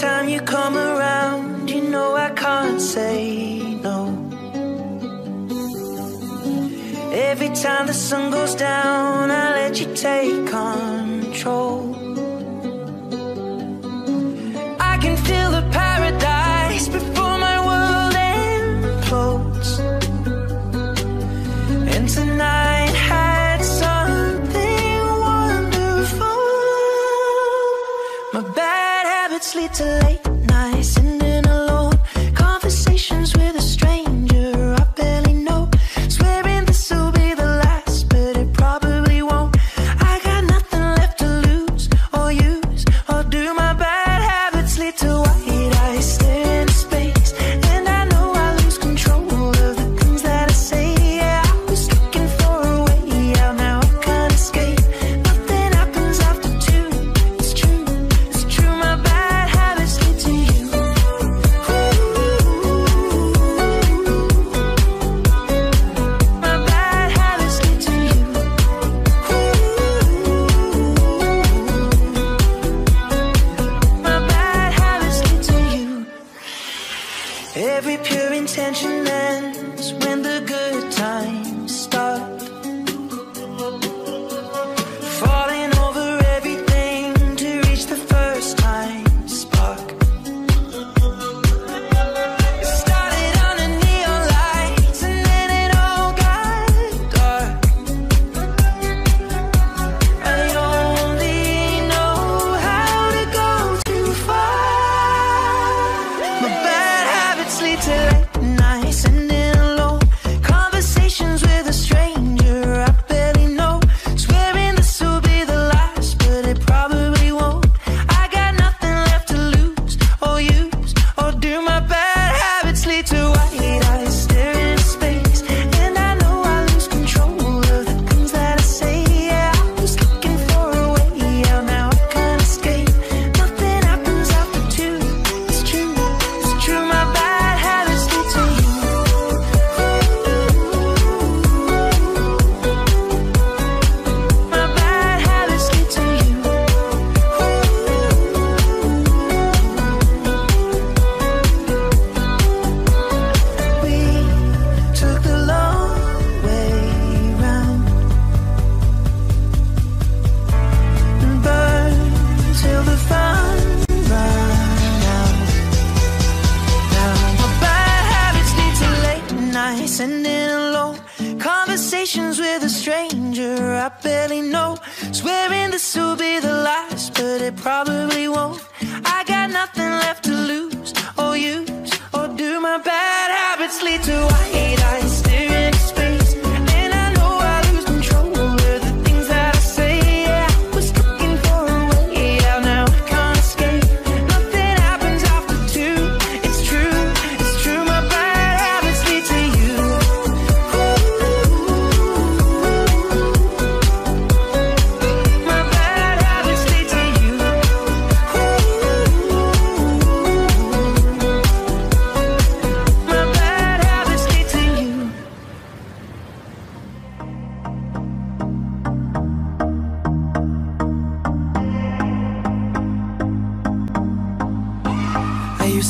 time you come around, you know I can't say no. Every time the sun goes down,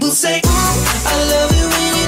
We'll say, I love it when you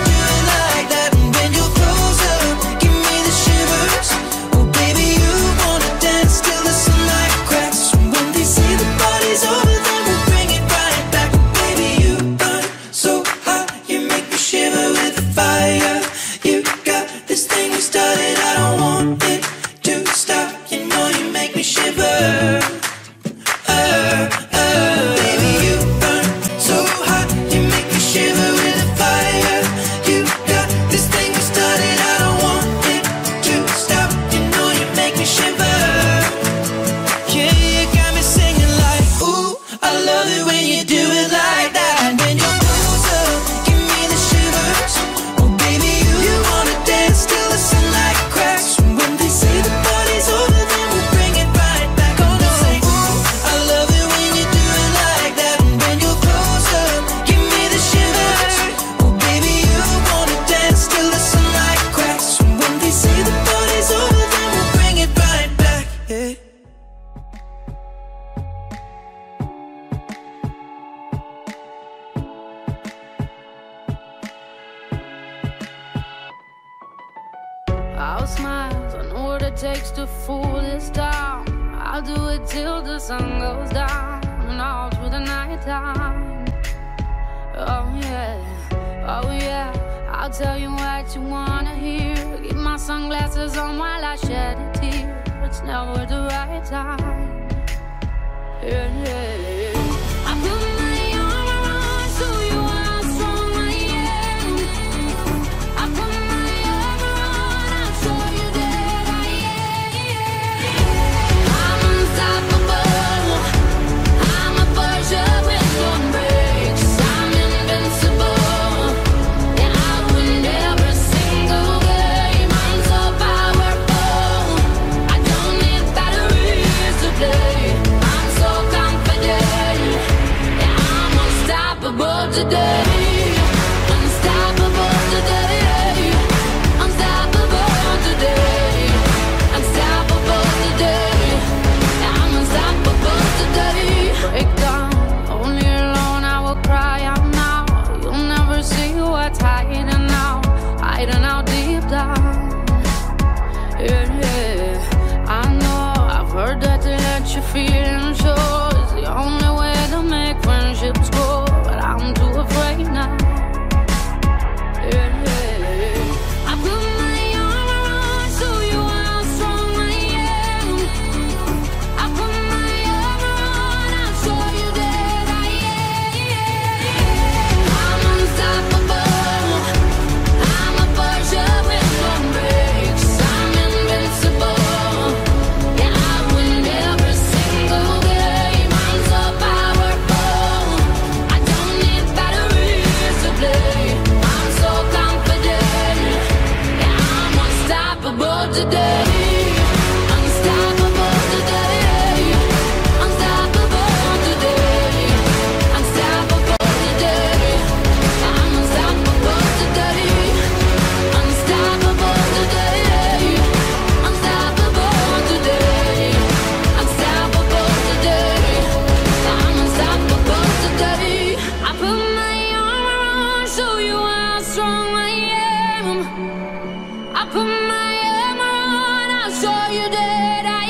I put my armor on, I saw you dead. I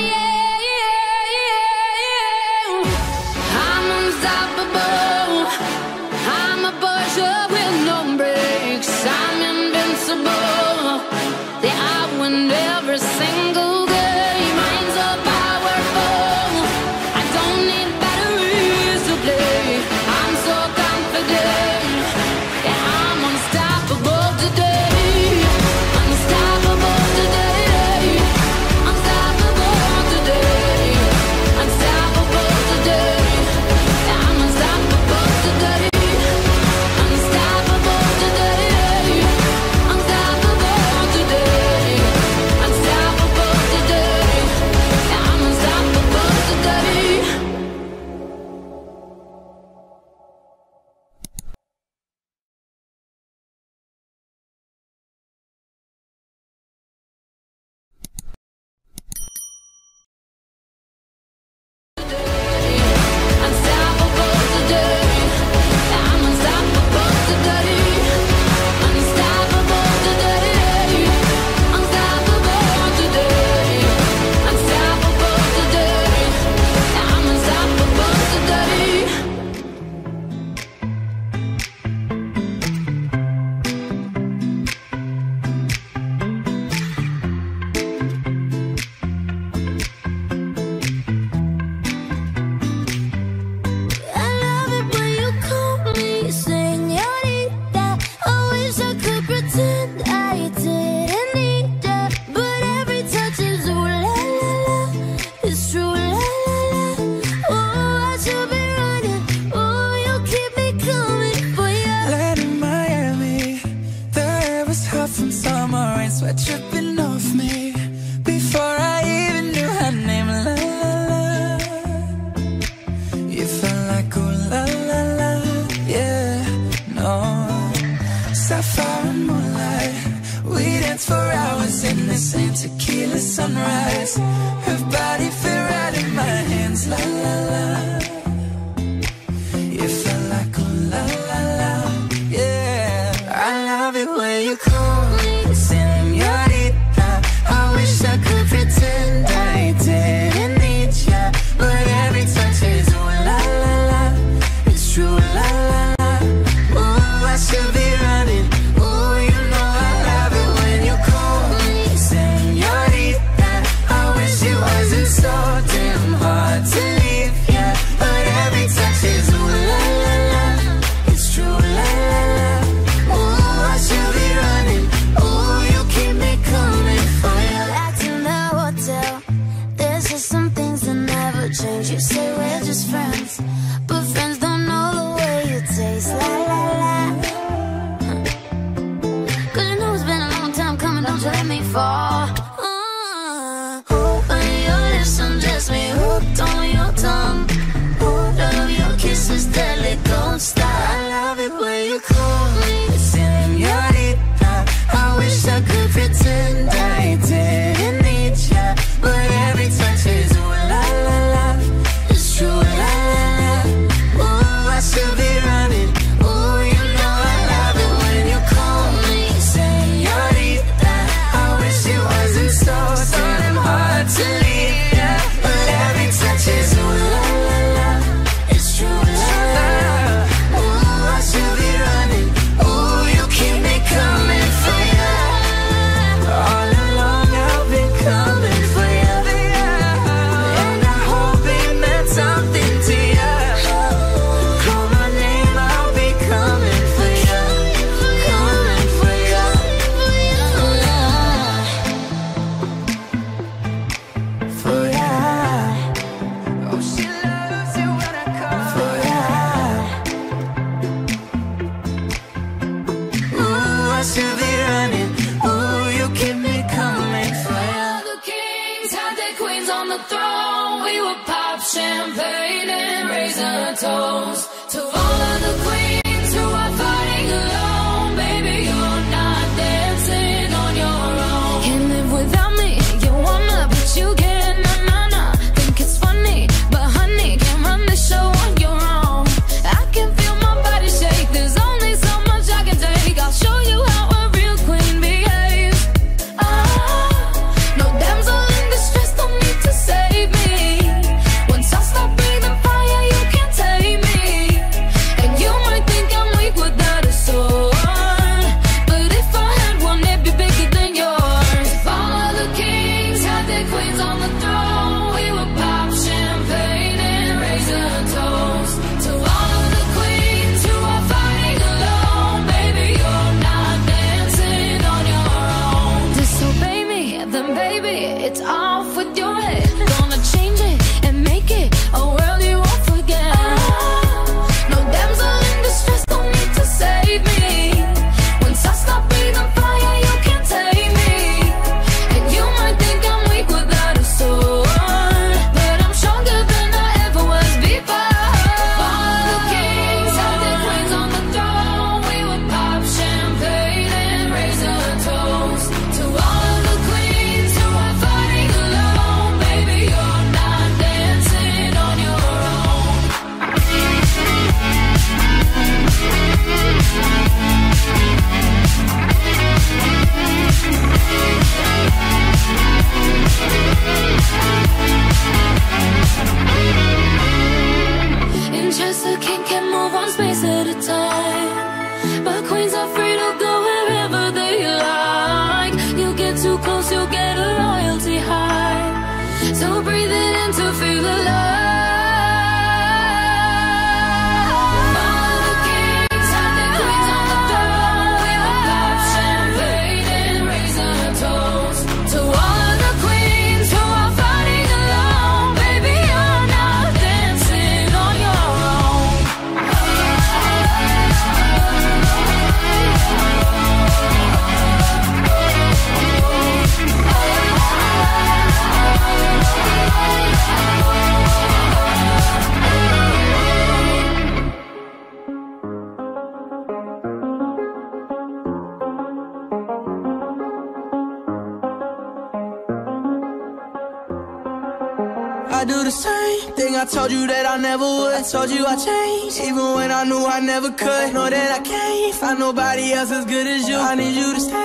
I knew I never could. Know that I can't find nobody else as good as you. I need you to stay.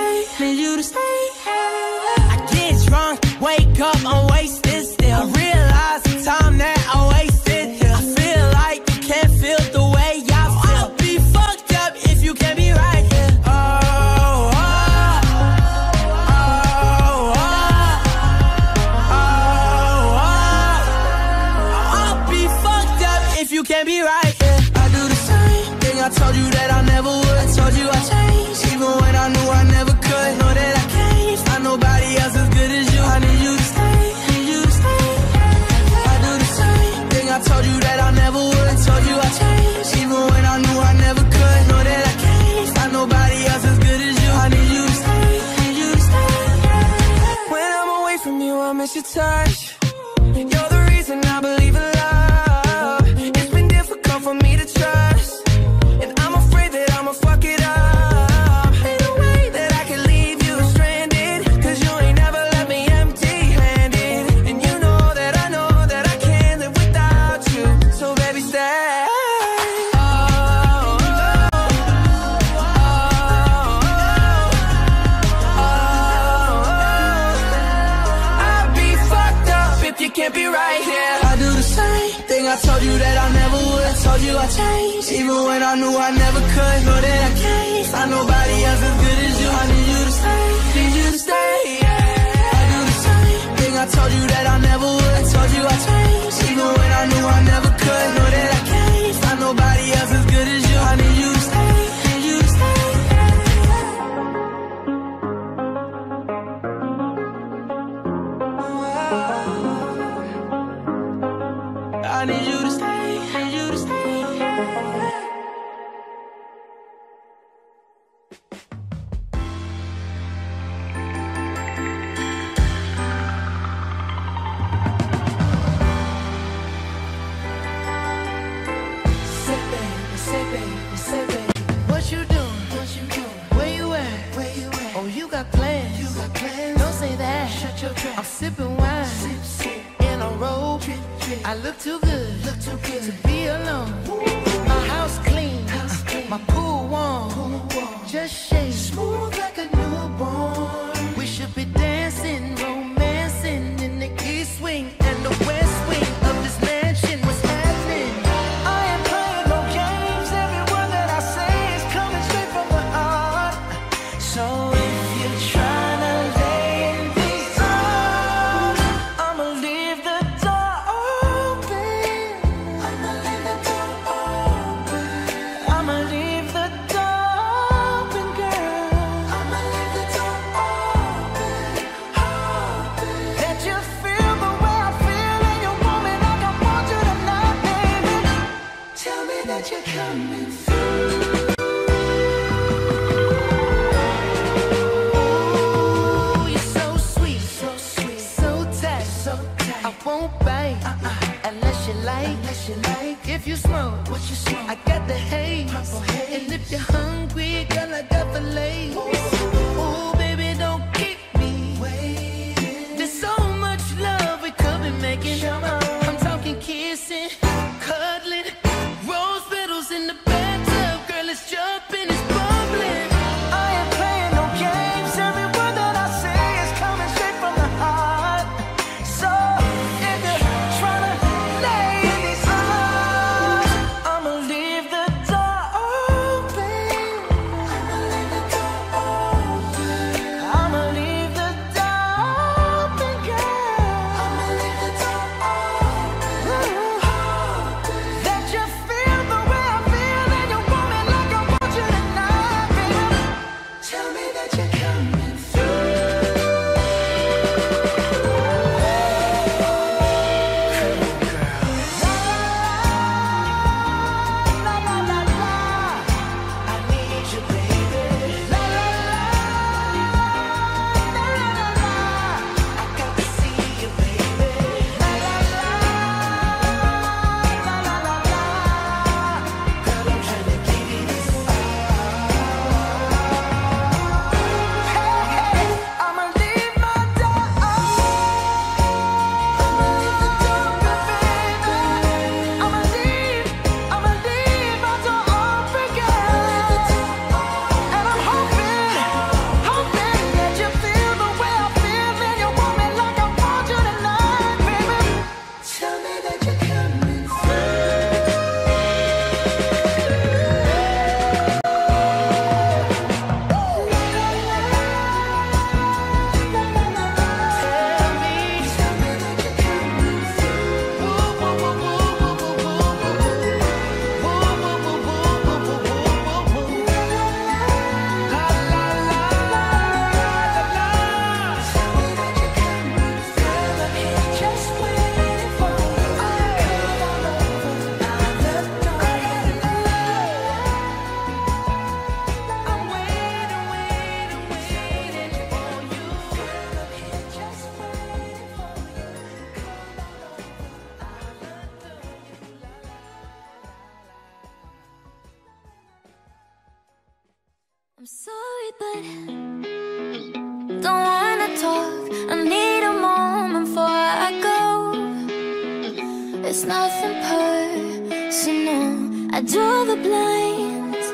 It's nothing personal. I draw the blinds.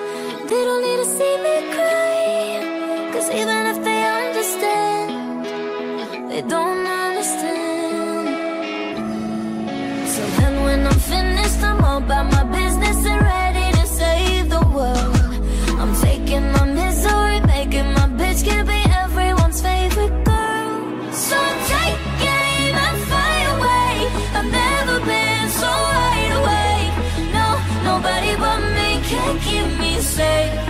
They don't need to see me cry. Cause even if say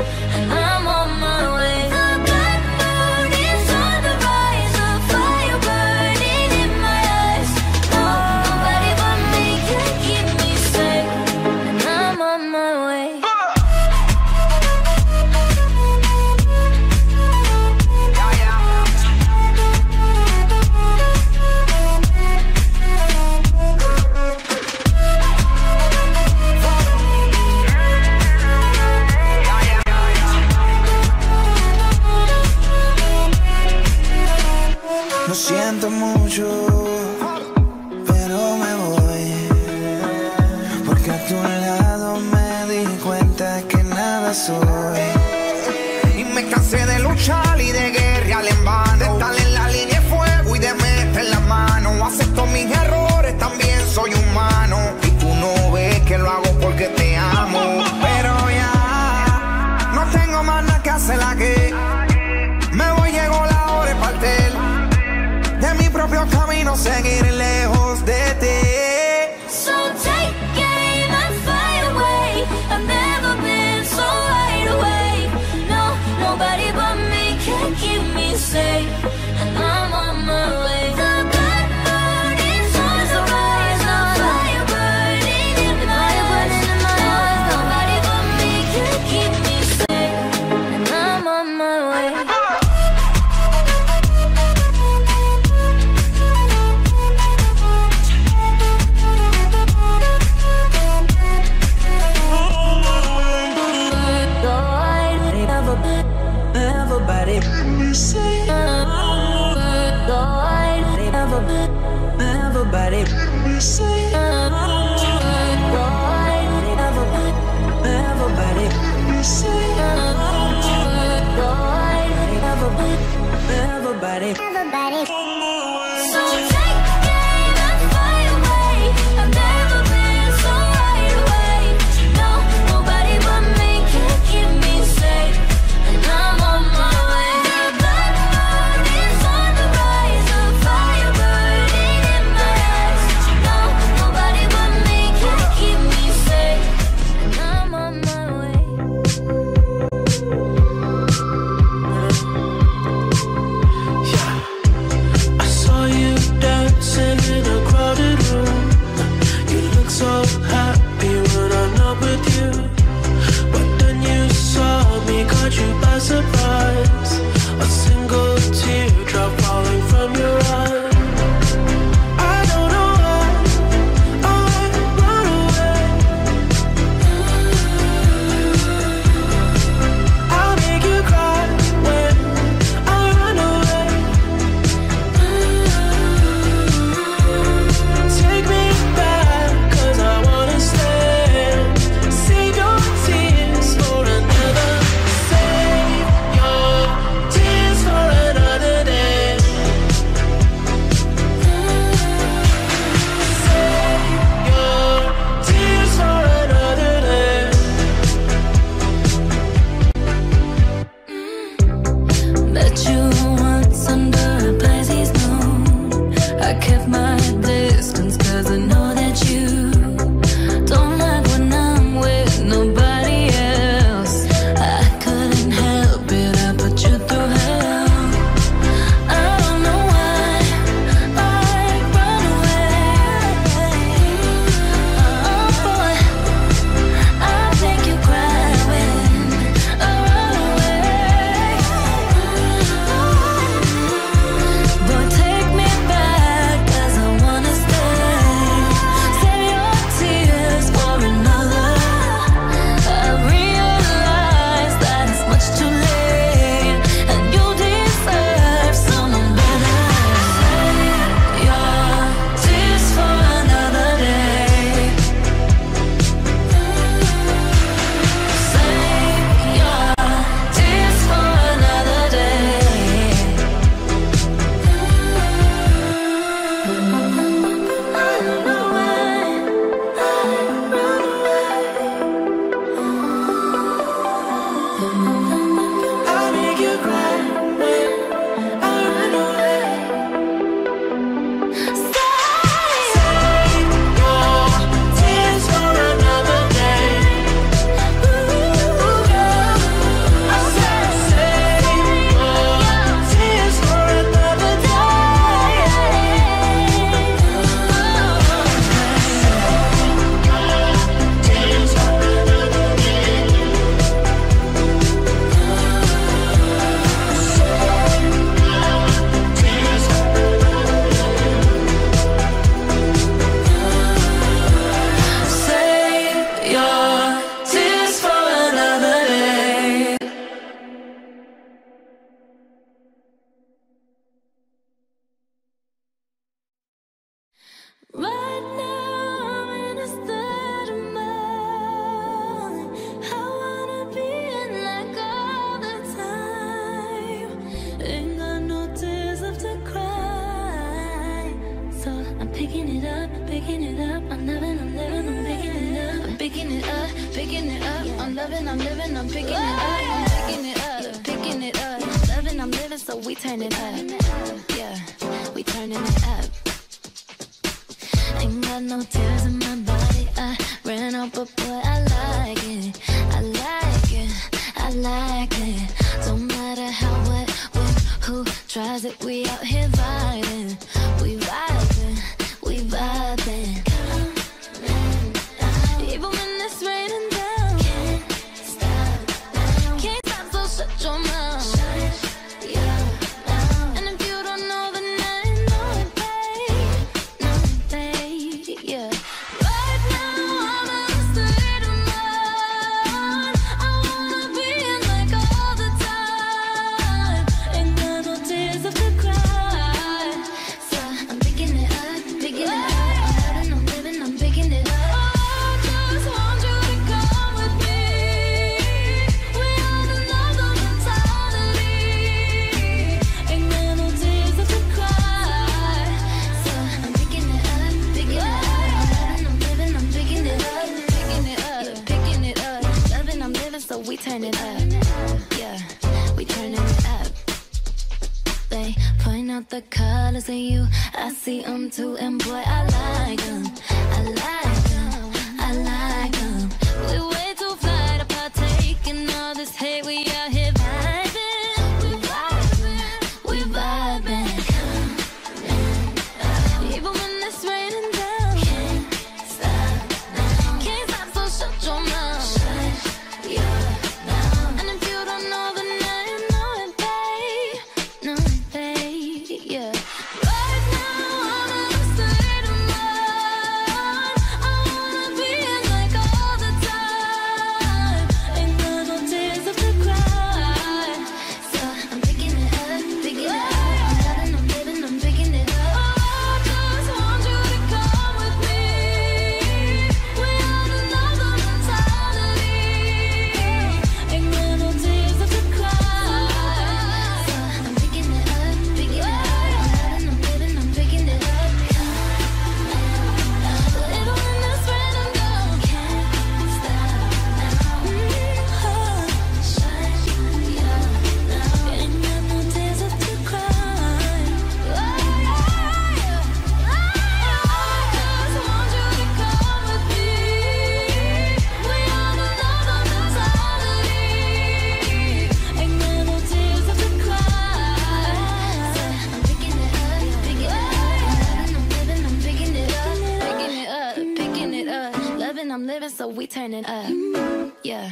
turning up. Yeah,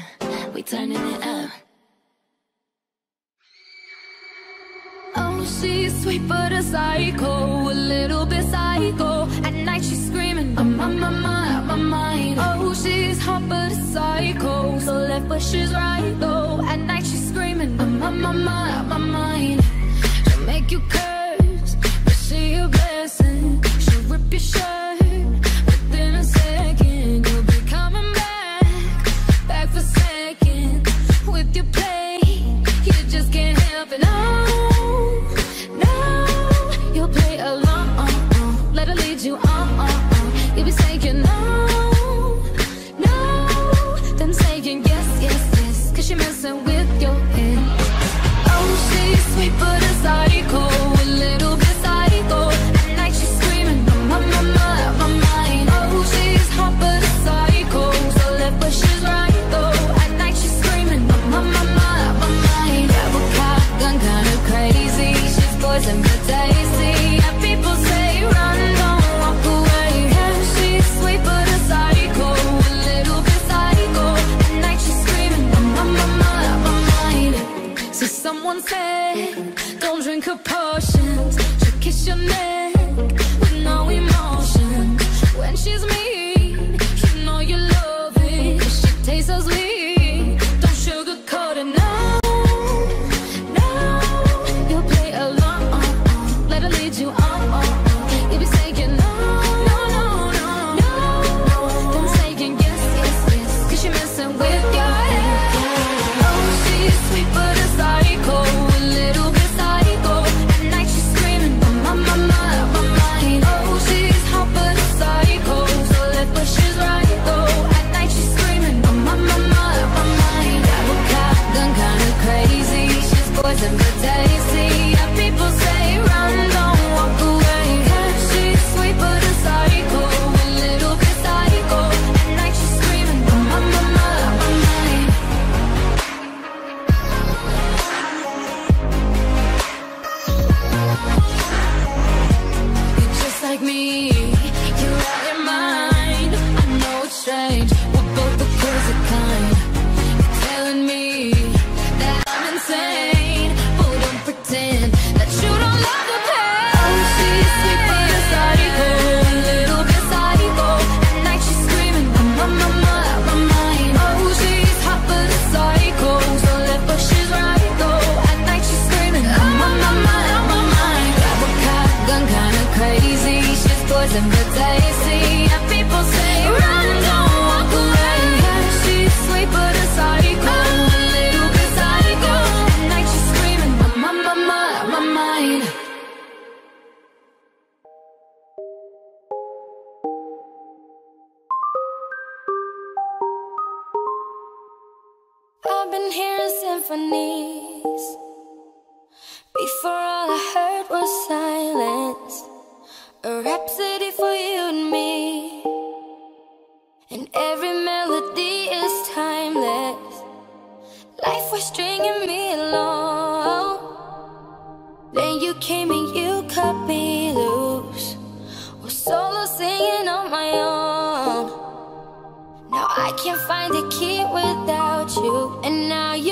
we turning it up. Oh, she's sweet but a psycho, a little bit psycho. At night she's screaming, I'm on my mind, out my mind. Oh, she's hot but a psycho, so left but she's right though. At night she's screaming, I'm on my mind, out my mind. She'll make you curse, but she a blessing. She'll rip your shirt. with your play. You just can't help it. Can't find a key without you. And now your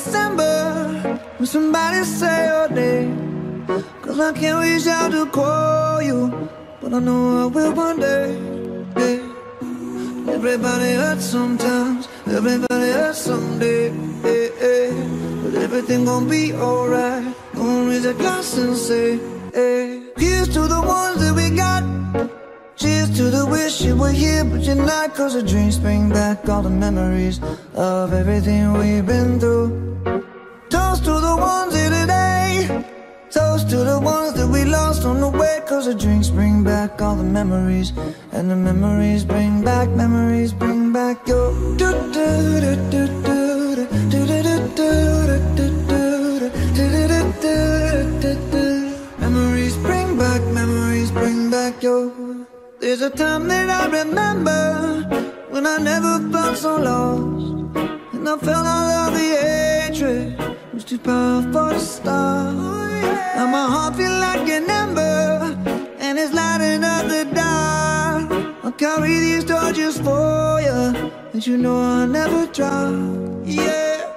somebody say your name. Cause I can't reach out to call you, but I know I will one day. Yeah. Everybody hurts sometimes, everybody hurts someday. Yeah, yeah. But everything gon' be alright. Gonna raise a glass and say, hey. Here's to the ones that we got. Cheers to the wish you were here, but you're not. Cause the dreams bring back all the memories of everything we've been through ones here today Toast to the ones that we lost on the way Cause the drinks bring back all the memories And the memories bring back, memories bring back your do do do do do do do do do do do do Memories bring back, memories bring back your There's a time that I remember When I never felt so lost And I felt all of the hatred was too powerful to stop. Oh, yeah. Now my heart feel like an ember, and it's lighting up the dark. I'll carry these torches for you, and you know I'll never drop. Yeah,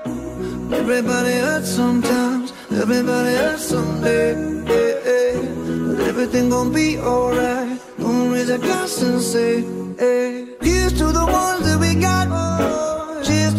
everybody hurts sometimes, everybody hurts someday. Yeah, yeah. But everything gon' be alright. Gonna raise a glass and say, hey. Here's to the ones that we got. Oh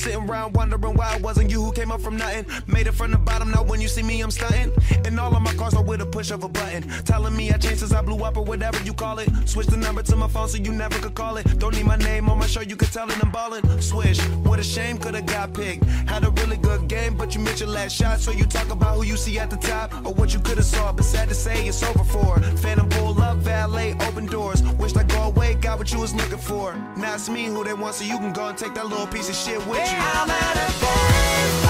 Sitting around wondering why it wasn't you who came up from nothing. Made it from the bottom, now when you see me, I'm stunting. And all of my cars push of a button. Telling me I changed since I blew up or whatever you call it. Switch the number to my phone so you never could call it. Don't need my name on my show, you could tell it I'm ballin'. Swish, what a shame, could've got picked. Had a really good game, but you missed your last shot. So you talk about who you see at the top or what you could've saw. But sad to say, it's over for. Phantom pull up, valet, open doors. Wished I'd go away, got what you was looking for. Now it's me who they want, so you can go and take that little piece of shit with you. I'm at a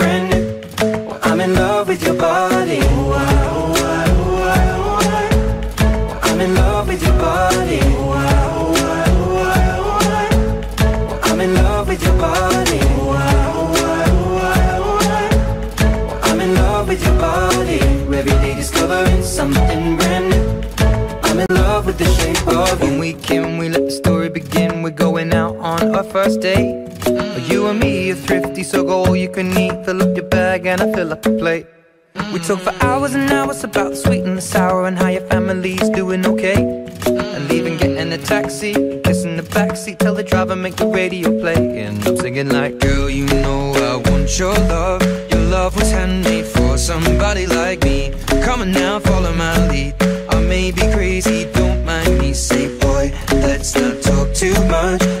our first date. You and me are thrifty, so go all you can eat. Fill up your bag and I fill up the plate. We talk for hours and hours about the sweet and the sour and how your family's doing okay. And leaving, getting a taxi, kissing the backseat, tell the driver make the radio play. And I'm singing like, girl, you know I want your love. Your love was handmade for somebody like me. Come on now, follow my lead. I may be crazy, don't mind me. Say, boy, let's not talk too much.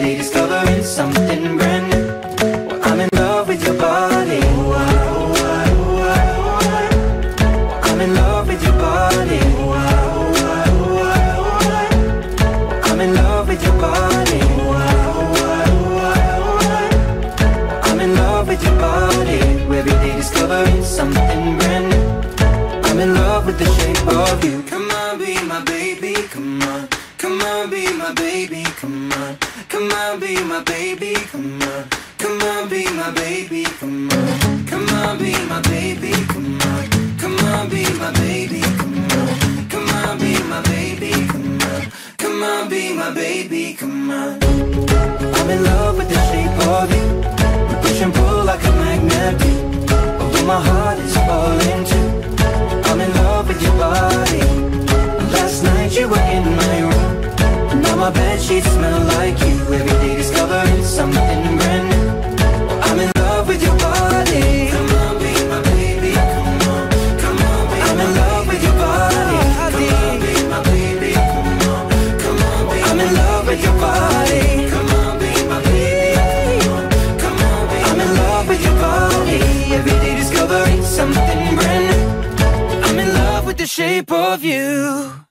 Every day discovering something brand new. I'm in love with the shape of you. Come on, be my baby, come on. Come on, be my baby, come on. Come on, be my baby, come on. Come on, be my baby, come on. Come on, be my baby, come on. Come on, be my baby, come on. Come on, be my baby, come on. Come on, be my baby, come on. I'm in love with the shape of you. Push and pull like a magnet my heart is falling too. I'm in love with your body. Last night you were in my room. Now my sheets smell like you. Every day discovering something brand new. shape of you.